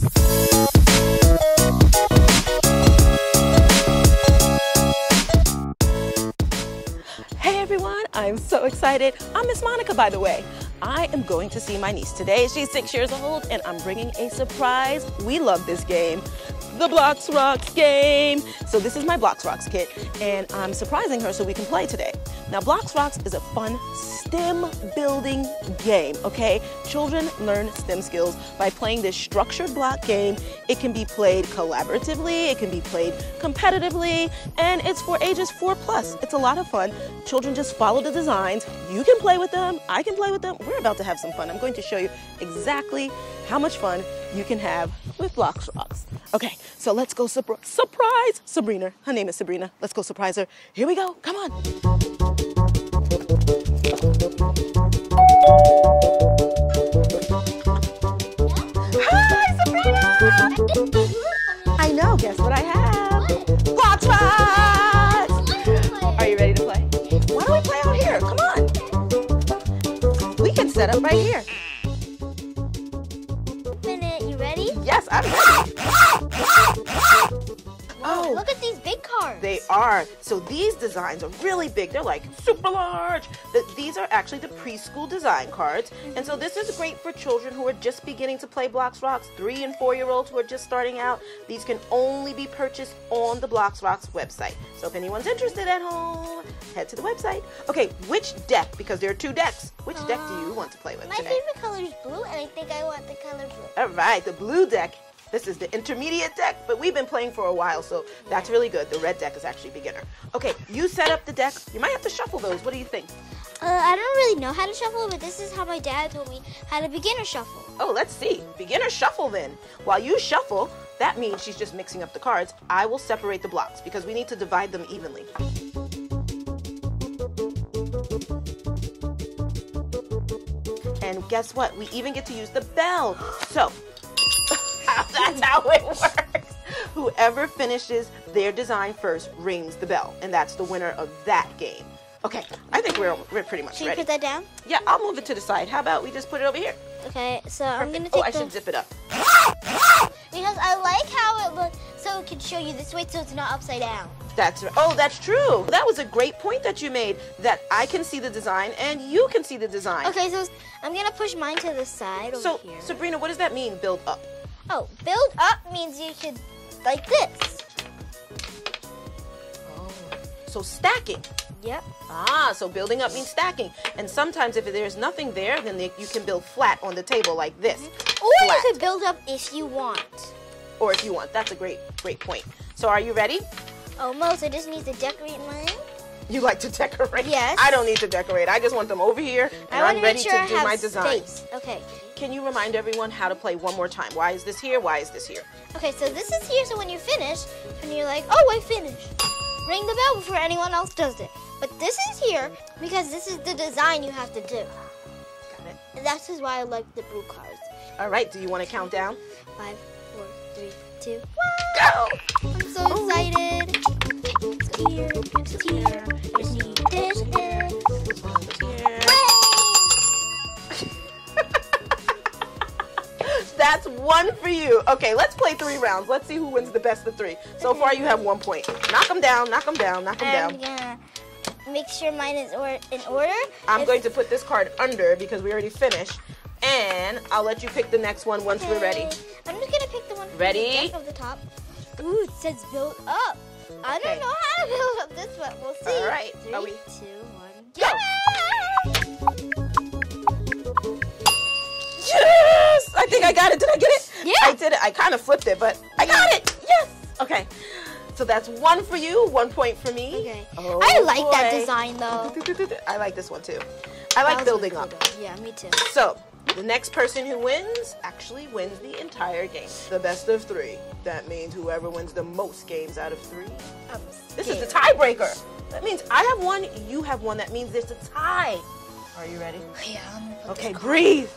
Hey everyone, I'm so excited. I'm Miss Monica, by the way. I am going to see my niece today. She's six years old, and I'm bringing a surprise. We love this game, the Blocks Rocks game. So this is my Blocks Rocks kit, and I'm surprising her so we can play today. Now, Blocks Rocks is a fun STEM building game, okay? Children learn STEM skills by playing this structured block game. It can be played collaboratively, it can be played competitively, and it's for ages four plus. It's a lot of fun. Children just follow the designs. You can play with them, I can play with them. We're about to have some fun. I'm going to show you exactly how much fun you can have with Blocks Rocks. Okay, so let's go surprise Sabrina. Her name is Sabrina. Let's go surprise her. Here we go. Come on. Hi, Sabrina! I know. Guess what I have? Blocks Rocks! Are you ready to play? Why don't we play out here? Come on. We can set up right here. Are. So these designs are really big. They're like super large. The, these are actually the preschool design cards. And so this is great for children who are just beginning to play Blocks Rocks, three and four year olds who are just starting out. These can only be purchased on the Blocks Rocks website. So if anyone's interested at home, head to the website. Okay, which deck, because there are two decks, which deck do you um, want to play with My today? favorite color is blue, and I think I want the color blue. All right, the blue deck. This is the intermediate deck, but we've been playing for a while, so that's really good. The red deck is actually beginner. Okay, you set up the deck. You might have to shuffle those. What do you think? Uh, I don't really know how to shuffle, but this is how my dad told me how to beginner shuffle. Oh, let's see. Beginner shuffle then. While you shuffle, that means she's just mixing up the cards. I will separate the blocks because we need to divide them evenly. And guess what? We even get to use the bell. So, that's how it works. Whoever finishes their design first rings the bell, and that's the winner of that game. Okay, I think we're, we're pretty much Should you put that down? Yeah, I'll move it to the side. How about we just put it over here? Okay, so I'm gonna oh, take Oh, I should zip it up. because I like how it looks, so it can show you this way, so it's not upside down. That's oh, that's true. That was a great point that you made. That I can see the design and you can see the design. Okay, so I'm gonna push mine to the side over So, here. Sabrina, what does that mean? Build up. Oh, build up means you should like this. Oh, So stacking. Yep. Ah, so building up means stacking. And sometimes if there's nothing there, then they, you can build flat on the table like this. Or Flat. you could build up if you want. Or if you want. That's a great, great point. So are you ready? Almost. I just need to decorate mine. You like to decorate? Yes. I don't need to decorate. I just want them over here, and I I'm ready sure to do my design. space. Okay. Can you remind everyone how to play one more time? Why is this here? Why is this here? Okay, so this is here, so when you finish, and you're like, oh, I finished. Ring the bell before anyone else does it. But this is here because this is the design you have to do. Got it. And that is why I like the blue cards. All right. Do you want to count down? Five, four, three, two. Go. I'm so oh. excited. It's here, it's here, it's here, it's here. One for you. Okay, let's play three rounds. Let's see who wins the best of three. So far, you have one point. Knock them down, knock them down, knock them I'm down. gonna make sure mine is or- in order. I'm If- going to put this card under because we already finished. And I'll let you pick the next one once we're ready. I'm just gonna pick the one Ready? the the top. Ooh, it says build up. I don't know how to build up this one. We'll see. All right. Three, Are we- two, one, Go. go! Think I got it. Did I get it? Yeah. I did it. I kind of flipped it, but I got it. Yes. Okay. So that's one for you, one point for me. Okay. Oh, I like that design though. I like this one too. I like building really up. though. Yeah, me too. So, the next person who wins actually wins the entire game. The best of three. That means whoever wins the most games out of three. This is the tiebreaker. That means I have one, you have one. That means there's a tie. Are you ready? Yeah, I'm gonna put Okay, breathe.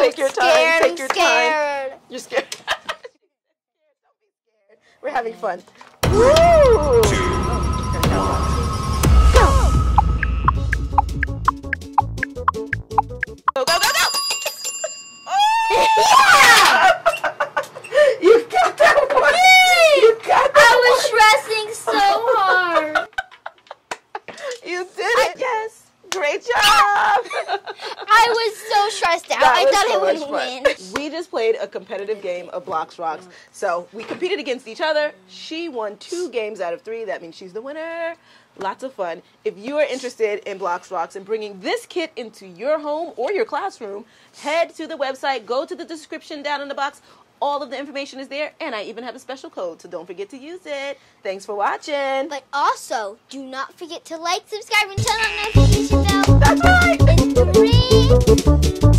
So Take your time, take I'm your time. You're scared. Scared. We're having fun. Woo! Oh, so would win. We just played a competitive game of Blocks Rocks. So we competed against each other. She won two games out of three. That means she's the winner. Lots of fun. If you are interested in Blocks Rocks and bringing this kit into your home or your classroom, head to the website, go to the description down in the box. All of the information is there, and I even have a special code, so don't forget to use it. Thanks for watching. But also, do not forget to like, subscribe, and turn on notification bell. That's right. Two, one.